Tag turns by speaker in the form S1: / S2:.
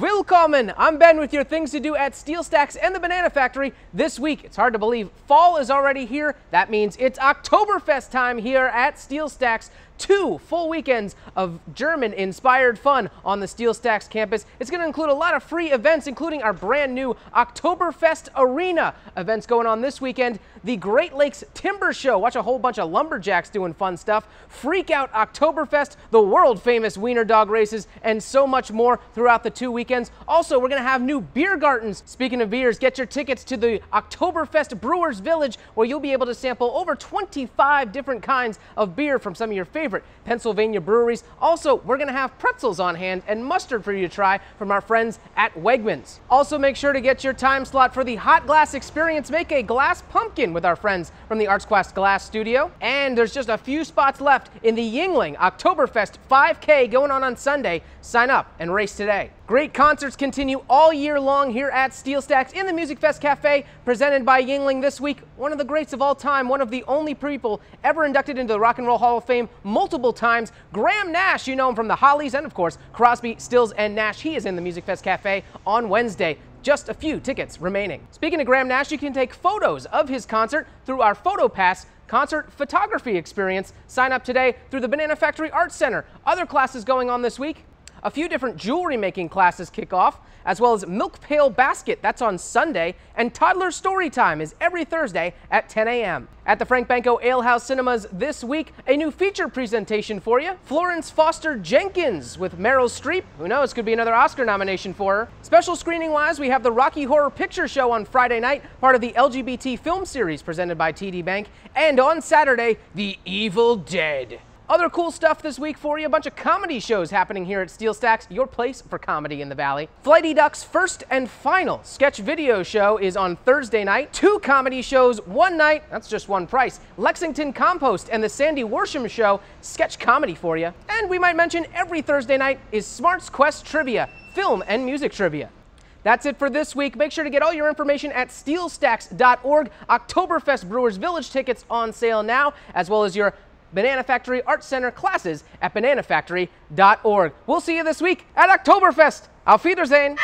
S1: Willkommen! I'm Ben with your things to do at Steel Stacks and the Banana Factory this week. It's hard to believe fall is already here. That means it's Oktoberfest time here at Steel Stacks two full weekends of German inspired fun on the Steel Stacks campus. It's going to include a lot of free events, including our brand new Oktoberfest Arena events going on this weekend, the Great Lakes Timber Show. Watch a whole bunch of lumberjacks doing fun stuff, Freak Out Oktoberfest, the world famous Wiener Dog races, and so much more throughout the two weekends. Also, we're going to have new beer gardens. Speaking of beers, get your tickets to the Oktoberfest Brewers Village, where you'll be able to sample over 25 different kinds of beer from some of your favorite favorite Pennsylvania breweries. Also, we're going to have pretzels on hand and mustard for you to try from our friends at Wegmans. Also, make sure to get your time slot for the Hot Glass Experience. Make a glass pumpkin with our friends from the ArtsQuest Glass Studio. And there's just a few spots left in the Yuengling Oktoberfest 5K going on on Sunday. Sign up and race today. Great concerts continue all year long here at Steel Stacks in the Musikfest Cafe, presented by Yuengling this week. One of the greats of all time, one of the only people ever inducted into the Rock and Roll Hall of Fame multiple times. Graham Nash, you know him from the Hollies, and of course, Crosby, Stills, and Nash. He is in the Musikfest Cafe on Wednesday. Just a few tickets remaining. Speaking of Graham Nash, you can take photos of his concert through our Photo Pass concert photography experience. Sign up today through the Banana Factory Arts Center. Other classes going on this week a few different jewelry making classes kick off, as well as Milk Pail Basket, that's on Sunday, and Toddler Story Time is every Thursday at 10 a.m. At the Frank Banko Alehouse Cinemas this week, a new feature presentation for you. Florence Foster Jenkins with Meryl Streep. Who knows, could be another Oscar nomination for her. Special screening wise, we have the Rocky Horror Picture Show on Friday night, part of the LGBT film series presented by TD Bank. And on Saturday, The Evil Dead. Other cool stuff this week for you, a bunch of comedy shows happening here at Steel Stacks, your place for comedy in the Valley. Flighty Duck's first and final sketch video show is on Thursday night. Two comedy shows, one night, that's just one price. Lexington Compost and the Sandy Worsham Show, sketch comedy for you. And we might mention every Thursday night is Smarts Quest Trivia, film and music trivia. That's it for this week. Make sure to get all your information at steelstacks.org. Oktoberfest Brewers Village tickets on sale now, as well as your Banana Factory Art Center classes at bananafactory.org. We'll see you this week at Oktoberfest. Auf Wiedersehen.